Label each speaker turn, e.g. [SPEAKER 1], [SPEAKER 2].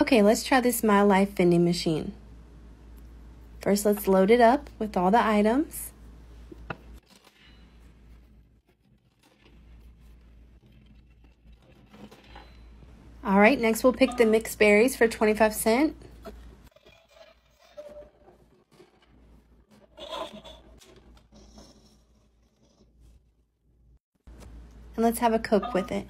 [SPEAKER 1] Okay, let's try this My Life vending machine. First, let's load it up with all the items. All right, next we'll pick the mixed berries for 25 cents. And let's have a Coke with it.